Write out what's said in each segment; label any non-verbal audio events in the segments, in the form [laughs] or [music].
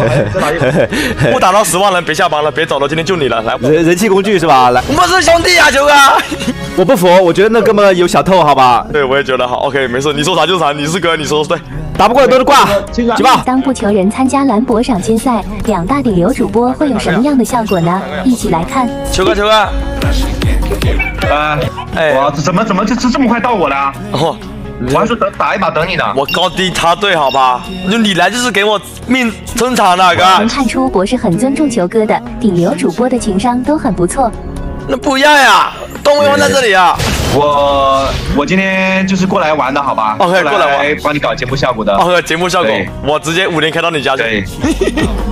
[laughs] 不打到十万人别下班了，别走了，今天就你了，来。人人气工具是吧？来，我们是兄弟啊，球哥。[laughs] 我不服，我觉得那哥们有小透，好吧？对，我也觉得好。OK，没事，你说啥就啥，你是哥，你说对。打不过的都是挂，举报。当不求人参加兰博赏金赛，两大顶流主播会有什么样的效果呢？一起来看。球哥，球哥。啊，哎，我，怎么怎么就这这么快到我了？哦，我还说等打一把等你的。我高低插队，好吧？就你来就是给我命撑场的，哥。能看出博士很尊重球哥的，顶流主播的情商都很不错。那不一样呀，段位放在这里啊。我我今天就是过来玩的，好吧？OK，过来玩，帮你搞节目效果的。OK，节目效果，我直接五连开到你家去。对，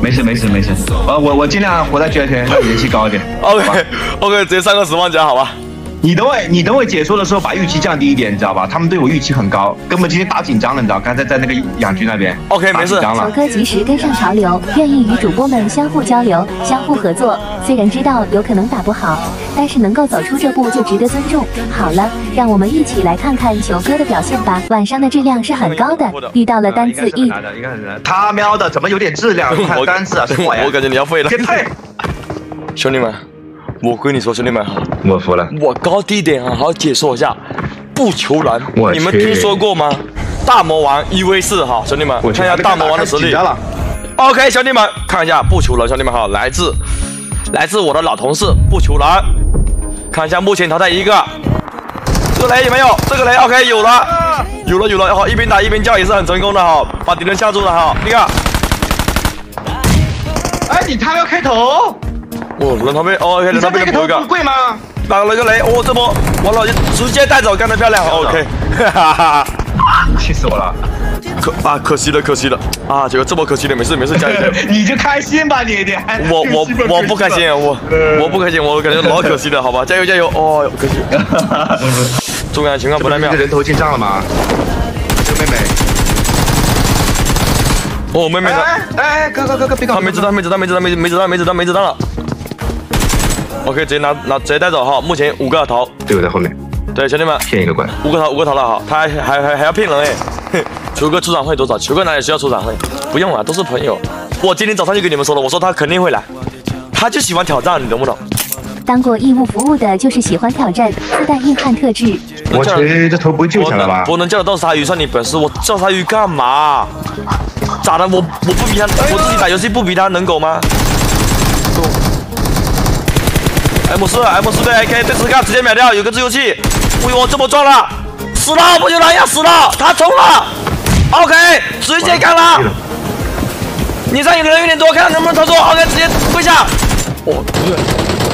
没事没事没事。我我我尽量活在圈圈，让人气高一点。[laughs] OK OK，直接上个十万加，好吧？你等会，你等会解说的时候把预期降低一点，你知道吧？他们对我预期很高，根本今天打紧张了，你知道？刚才在那个养居那边，OK，没事。球哥及时跟上潮流，愿意与主播们相互交流、相互合作。虽然知道有可能打不好，但是能够走出这步就值得尊重。好了，让我们一起来看看球哥的表现吧。晚上的质量是很高的，遇到了单字一。他喵的，怎么有点质量？我单字啊，我我感觉你要废了。兄弟们。我跟你说，兄弟们好，我服了。我高低点好好解说一下，不求人，你们听说过吗？大魔王一 v 四哈，兄弟们，我看一下大魔王的实力。OK，兄弟们，看一下不求人，兄弟们哈，来自来自我的老同事不求人，看一下目前淘汰一个，这个雷有没有？这个雷 OK 有了，有了有了，好一边打一边叫也是很成功的哈，把敌人吓住了哈，那个，哎，你他要开头。哦，人头被哦，人头被人个贵吗？打了个雷，哦，这波完了就直接带走，干得漂亮，OK，哈哈哈，[laughs] 气死我了，可啊可惜了，可惜了。啊，这个这么可惜的，没事没事，加油加油，你就开心吧，你你还我我 [laughs] 我不开心，我我不开心，我感觉老可惜了，[laughs] 好吧，加油加油，哦，可惜，重要情况不太妙，人头进账了吗？这个妹妹，哦妹妹的，哎哥哥哥哥别搞，没子弹没子弹没子弹没没子弹没子弹没子弹了。OK，直接拿拿直接带走哈。目前五个头，队友在后面。对，兄弟们，骗一个怪，五个头，五个头了哈。他还还还还要骗人哎。[laughs] 球哥出场费多少？球哥哪里需要出场费？不用了，都是朋友。我今天早上就跟你们说了，我说他肯定会来，他就喜欢挑战，你懂不懂？当过义务服务的，就是喜欢挑战，自带硬汉特质。我去，这头不会救下来吧？我能叫得到鲨鱼，算你本事。我叫鲨鱼干嘛？咋的？我我不比他，我自己打游戏不比他能狗吗？M 四 M 四对 AK 对直干直接秒掉，有个自由器。哎呦，这么撞了，死了，不就那要死了，他冲了，OK，直接干了。你上有的人有点多，看看能不能操作。OK，直接跪下。哦，不对，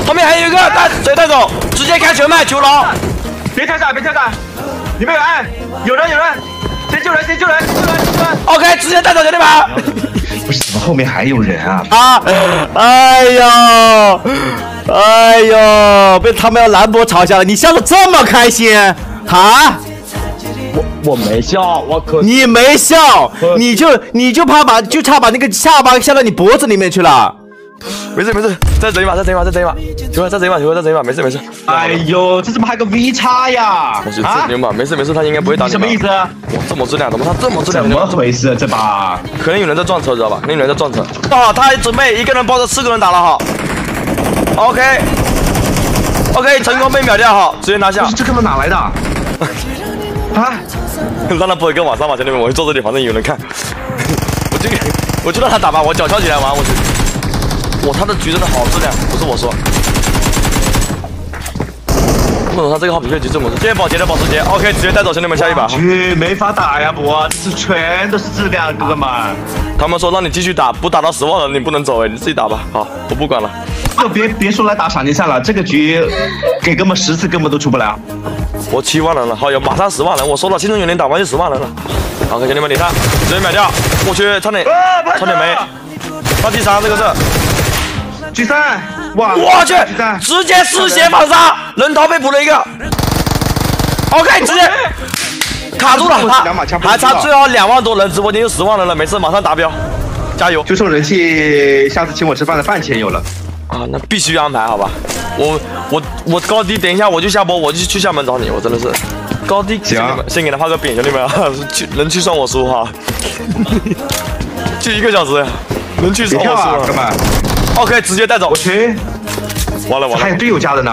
后面还有一个带谁带走？直接开全麦囚牢。别跳伞，别跳伞，有没有人？有人有人，先救人，先救人，先救人，先救人。OK，直接带走兄弟们。不是，怎么后面还有人啊？啊，哎呦。哎呦，被他们要兰博嘲笑了！你笑得这么开心，啊？我我没笑，我可你没笑，你就你就怕把就差把那个下巴笑到你脖子里面去了。没事没事，再整一把，再整一把，再整一把，球哥再整一把，球哥再整一把，没事没事。哎呦，这怎么还个 V 叉呀？啊？牛吧，没事没事，他应该不会打你。什么意思？哇，这么质量，怎么他这么质量？怎么回事？这把可能有人在撞车，知道吧？肯定有人在撞车。啊，他还准备一个人抱着四个人打了哈。OK，OK，成功被秒掉好，直接拿下。这哥们哪来的？啊？让他播一个晚上吧，兄弟们，我就坐这里，反正有人看。[laughs] 我就我就让他打吧，我脚翘起来玩，我去。哇，他的局真的好质量，不是我说。不懂他这个号匹配局这么，谢谢保洁的保时捷，OK，直接带走兄弟们下一把。去，没法打呀，不，这全都是质量，哥哥们。他们说让你继续打，不打到十万了你不能走哎，你自己打吧。好，我不管了。就别别说来打赏金赛了，这个局给哥们十次根本都出不了。我七万人了，好友马上十万人，我说了，青春有年打完就十万人了。OK，兄弟们，你看，直接买掉，我去，差点，差点没。到第三，这个是。狙三，哇，我去，直接失血反杀，人头被补了一个。OK，直接卡住了，还差最后两万多人，直播间就十万人了，没事，马上达标，加油。就冲人气，下次请我吃饭的饭钱有了。啊，那必须安排，好吧？我我我高低，等一下我就下播，我就去厦门找你，我真的是高低。行，先给他画个饼，兄弟们，[laughs] 去能去算我输哈，[laughs] 就一个小时。能去跳啊，哥们！OK，直接带走。我去，完了完了，还有队友加的呢。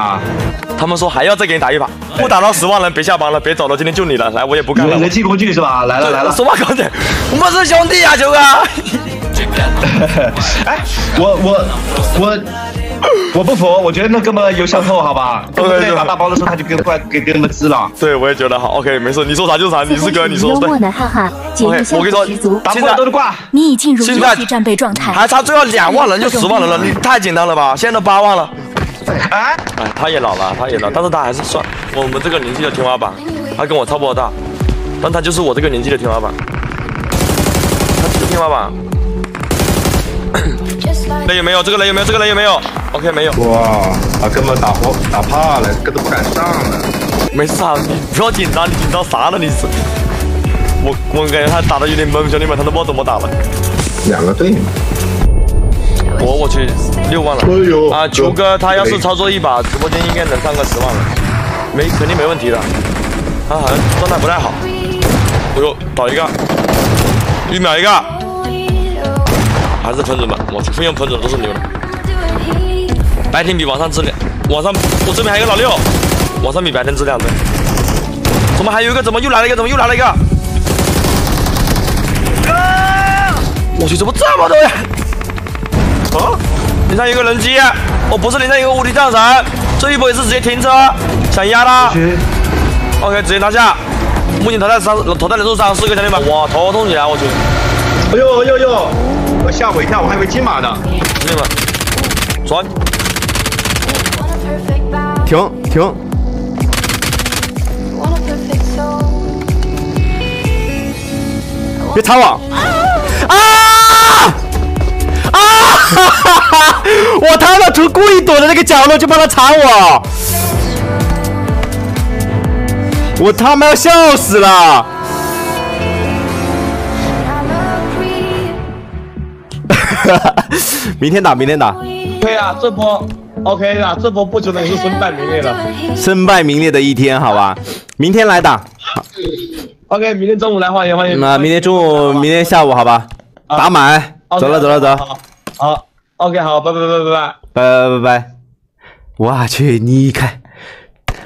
他们说还要再给你打一把，不打到十万人别下班了，别走了，今天就你了，来我也不干了。人气工具是吧？来了来了，说话高点，我们是兄弟啊，球哥。[laughs] 哎，我我我。我不服，我觉得那哥们有小偷，好吧？对，打大包的时候他就跟快给给你们支了。对，我也觉得好。OK，没事，你说啥就是啥，你是哥，你说对。OK，我跟你说，现在都是挂，你已进入游戏战备状态，还差最后两万人就十万人了，你太简单了吧？现在都八万了。哎，哎，他也老了，他也老，但是他还是算我们这个年纪的天花板。他跟我差不多大，但他就是我这个年纪的天花板。他是天花板。雷有没有？这个雷有没有？这个雷有没有？OK，没有。哇，他根本打活打怕了，根本不敢上了。没事啊，你不要紧张，你紧张啥了？你是？我我感觉他打的有点懵，兄弟们，他都不知道怎么打了。两个队。我我去，六万了。哎呦！啊，球哥他要是操作一把，直播间应该能上个十万了，没肯定没问题的。他好像状态不太好。哎呦，倒一个，一秒一个。还是喷子们，我去，会用喷子都是牛的。白天比晚上质量，晚上我这边还有个老六，晚上比白天质量的。怎么还有一个？怎么又来了一个？怎么又来了一个？我去，怎么这么多呀？啊！脸上有个人机，我不是脸上有个无敌战神，这一波也是直接停车，想压他。OK，直接拿下。目前头在三，头在人数三四个兄弟们，哇，头痛起来，我去。哎呦哎呦呦！我吓我一跳，我还以为金马呢。兄弟们，转，停停，别插我！啊啊！哈哈哈！我他妈从故意躲在那个角落，就怕他插我。我他妈要笑死了！[laughs] 明天打，明天打。对啊，这波 OK 啊，这波不球能是身败名裂了。身败名裂的一天，好吧。明天来打。OK，明天中午来欢迎欢迎。那明天中午，明天下午，好吧。打满。走了走了走。好，OK，好，拜拜拜拜拜拜拜拜拜拜。我去，你看，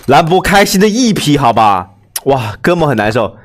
兰博开心的一批，好吧。哇，哥们很难受。